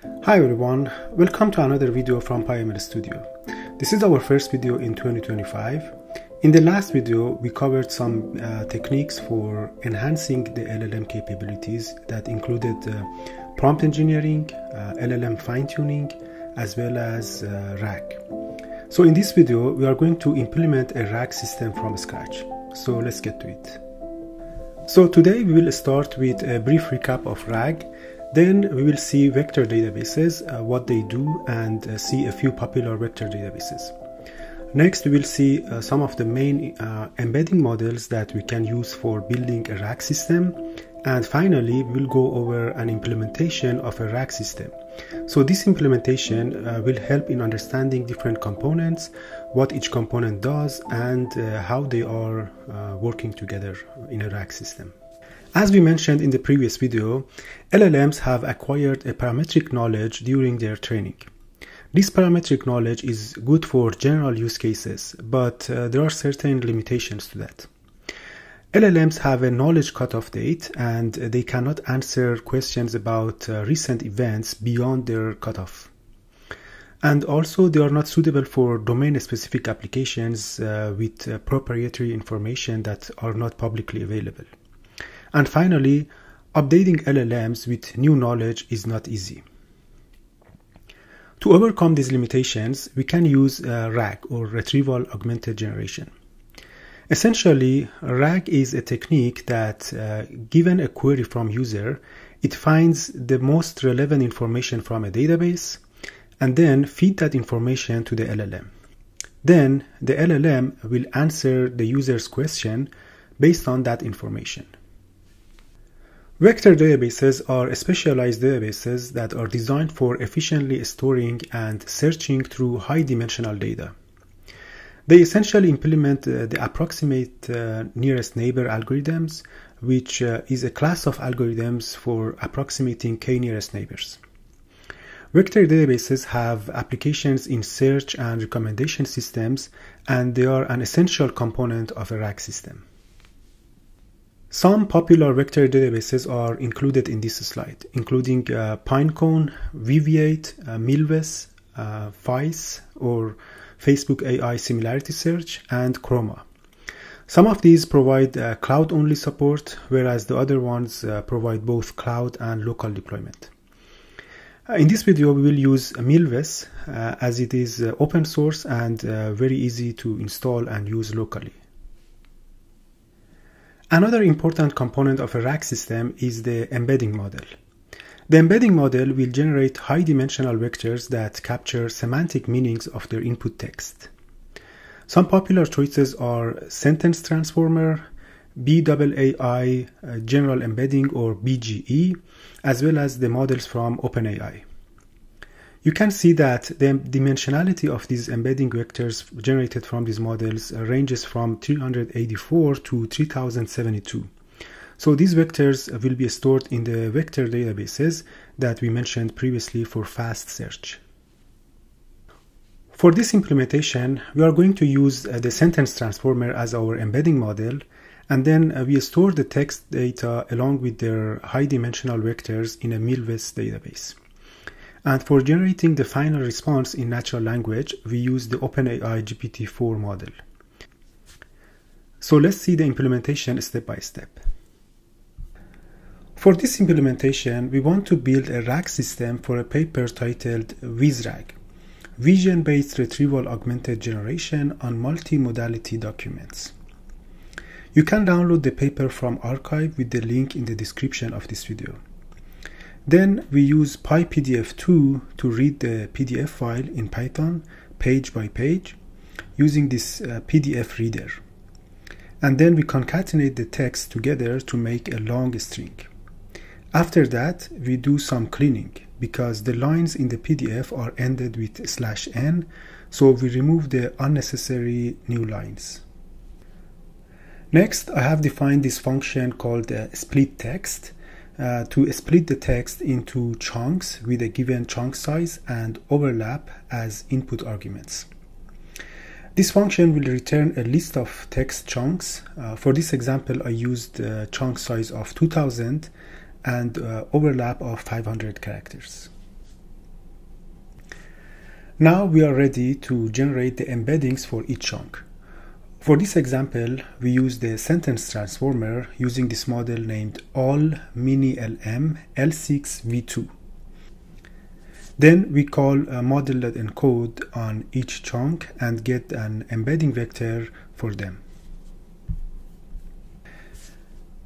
Hi everyone, welcome to another video from PyML Studio. This is our first video in 2025. In the last video, we covered some uh, techniques for enhancing the LLM capabilities that included uh, prompt engineering, uh, LLM fine-tuning, as well as uh, RAG. So in this video, we are going to implement a RAG system from scratch. So let's get to it. So today we will start with a brief recap of RAG then we will see vector databases, uh, what they do, and uh, see a few popular vector databases. Next, we will see uh, some of the main uh, embedding models that we can use for building a RAG system. And finally, we will go over an implementation of a RAG system. So this implementation uh, will help in understanding different components, what each component does, and uh, how they are working together in a RAG system. As we mentioned in the previous video, LLMs have acquired a parametric knowledge during their training. This parametric knowledge is good for general use cases, but uh, there are certain limitations to that. LLMs have a knowledge cutoff date and they cannot answer questions about uh, recent events beyond their cutoff. And also, they are not suitable for domain specific applications uh, with proprietary information that are not publicly available. And finally, updating LLMs with new knowledge is not easy. To overcome these limitations, we can use uh, RAG or Retrieval Augmented Generation. Essentially, RAG is a technique that, uh, given a query from user, it finds the most relevant information from a database and then feed that information to the LLM. Then the LLM will answer the user's question based on that information. Vector databases are specialized databases that are designed for efficiently storing and searching through high-dimensional data. They essentially implement uh, the approximate uh, nearest neighbor algorithms, which uh, is a class of algorithms for approximating k-nearest neighbors. Vector databases have applications in search and recommendation systems, and they are an essential component of a RAG system. Some popular vector databases are included in this slide, including uh, Pinecone, Weaviate, uh, Milvus, uh, FAISS, or Facebook AI Similarity Search, and Chroma. Some of these provide uh, cloud-only support, whereas the other ones uh, provide both cloud and local deployment. Uh, in this video, we will use Milvus uh, as it is open source and very easy to install and use locally. Another important component of a RAG system is the embedding model. The embedding model will generate high-dimensional vectors that capture semantic meanings of their input text. Some popular choices are Sentence Transformer, BAAI uh, General Embedding or BGE, as well as the models from OpenAI. You can see that the dimensionality of these embedding vectors generated from these models ranges from 384 to 3072. So these vectors will be stored in the vector databases that we mentioned previously for fast search. For this implementation, we are going to use uh, the sentence transformer as our embedding model, and then uh, we store the text data along with their high dimensional vectors in a Milvus database. And for generating the final response in natural language, we use the OpenAI GPT-4 model. So let's see the implementation step by step. For this implementation, we want to build a RAG system for a paper titled VisRAG, Vision-Based Retrieval Augmented Generation on Multimodality Documents. You can download the paper from arXiv with the link in the description of this video. Then we use PyPDF2 to read the PDF file in Python page by page using this uh, PDF reader. And then we concatenate the text together to make a long string. After that, we do some cleaning because the lines in the PDF are ended with slash n, so we remove the unnecessary new lines. Next, I have defined this function called uh, split text uh, to split the text into chunks with a given chunk size and overlap as input arguments. This function will return a list of text chunks. Uh, for this example, I used a chunk size of 2000 and uh, overlap of 500 characters. Now we are ready to generate the embeddings for each chunk. For this example, we use the sentence transformer using this model named all mini LM L6V2. Then we call a model.encode on each chunk and get an embedding vector for them.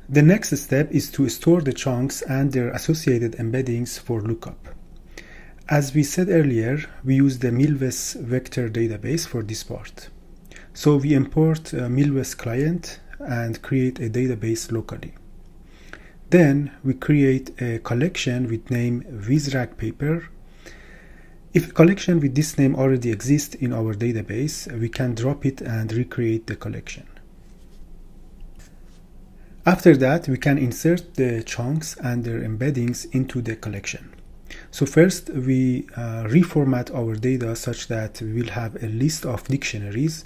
The next step is to store the chunks and their associated embeddings for lookup. As we said earlier, we use the Milvus vector database for this part. So we import a Milvus client and create a database locally. Then we create a collection with name VisRAG paper if a collection with this name already exists in our database, we can drop it and recreate the collection. After that, we can insert the chunks and their embeddings into the collection. So first, we uh, reformat our data such that we will have a list of dictionaries.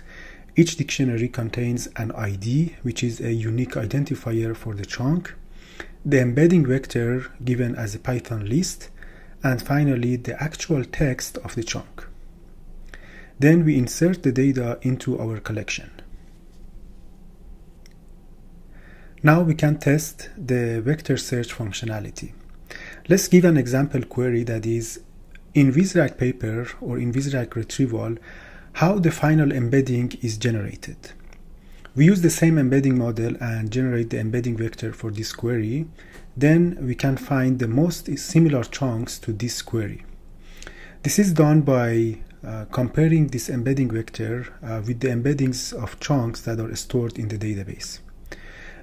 Each dictionary contains an ID, which is a unique identifier for the chunk, the embedding vector given as a Python list, and finally the actual text of the chunk. Then we insert the data into our collection. Now we can test the vector search functionality. Let's give an example query that is in VisRAG paper or in VisRAG retrieval how the final embedding is generated. We use the same embedding model and generate the embedding vector for this query then we can find the most similar chunks to this query. This is done by uh, comparing this embedding vector uh, with the embeddings of chunks that are stored in the database.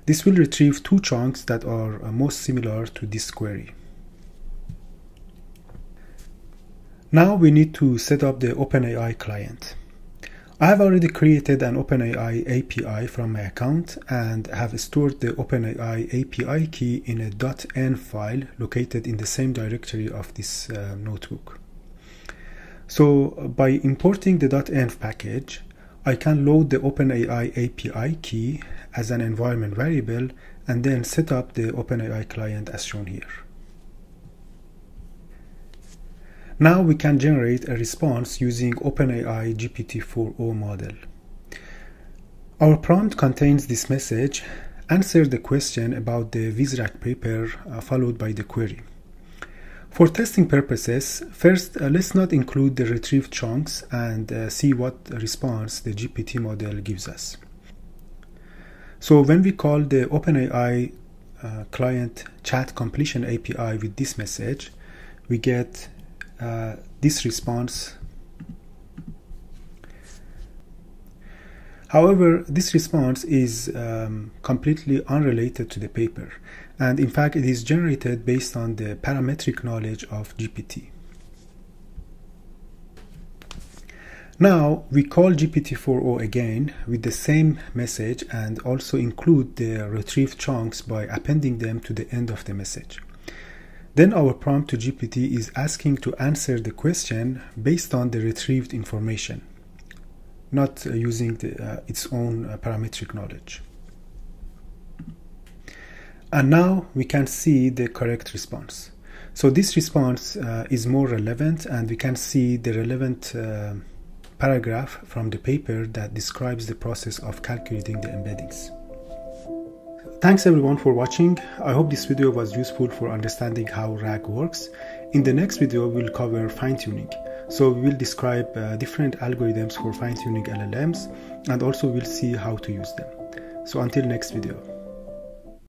This will retrieve two chunks that are uh, most similar to this query. Now we need to set up the OpenAI client. I have already created an OpenAI API from my account and have stored the OpenAI API key in a .env file located in the same directory of this uh, notebook. So by importing the .env package, I can load the OpenAI API key as an environment variable and then set up the OpenAI client as shown here. Now we can generate a response using OpenAI GPT-4o model. Our prompt contains this message, answer the question about the VisRAG paper uh, followed by the query. For testing purposes, first uh, let's not include the retrieved chunks and uh, see what response the GPT model gives us. So when we call the OpenAI uh, client chat completion API with this message, we get uh, this response. However, this response is um, completely unrelated to the paper, and in fact, it is generated based on the parametric knowledge of GPT. Now we call GPT-4o again with the same message and also include the retrieved chunks by appending them to the end of the message. Then our prompt to GPT is asking to answer the question based on the retrieved information, not uh, using the, uh, its own uh, parametric knowledge. And now we can see the correct response. So this response uh, is more relevant and we can see the relevant uh, paragraph from the paper that describes the process of calculating the embeddings. Thanks everyone for watching. I hope this video was useful for understanding how RAG works. In the next video, we'll cover fine-tuning. So we will describe uh, different algorithms for fine-tuning LLMs and also we'll see how to use them. So until next video.